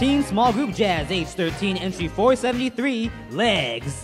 13, small group jazz, age 13, entry 473, legs.